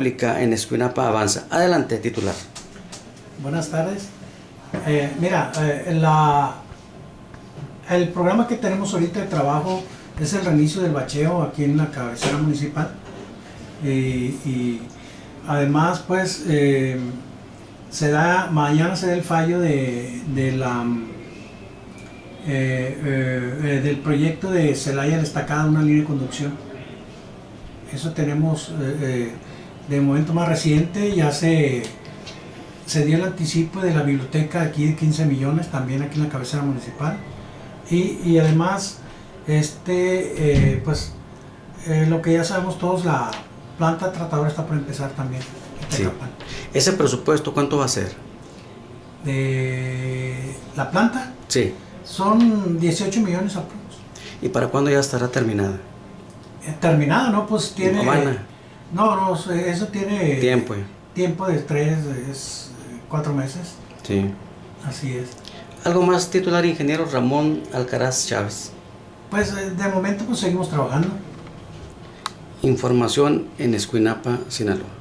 pública en Escuinapa avanza. Adelante, titular. Buenas tardes. Eh, mira, eh, el programa que tenemos ahorita de trabajo es el reinicio del bacheo aquí en la cabecera municipal. Y, además, pues, eh, se da, mañana se da el fallo de, la, del proyecto de Celaya destacada una línea de conducción. Eso tenemos de momento más reciente, ya se, se dio el anticipo de la biblioteca aquí de 15 millones, también aquí en la cabecera municipal. Y, y además, este, pues, lo que ya sabemos todos, la planta tratadora está por empezar también. Sí. ¿Ese presupuesto cuánto va a ser? De la planta Sí. son 18 millones aproximadamente. ¿Y para cuándo ya estará terminada? Eh, Terminada, ¿no? Pues tiene... No, no, eso tiene... Tiempo. Tiempo de tres, es eh, cuatro meses. Sí. Así es. Algo más, titular ingeniero Ramón Alcaraz Chávez. Pues eh, de momento pues seguimos trabajando. Información en Escuinapa, Sinaloa.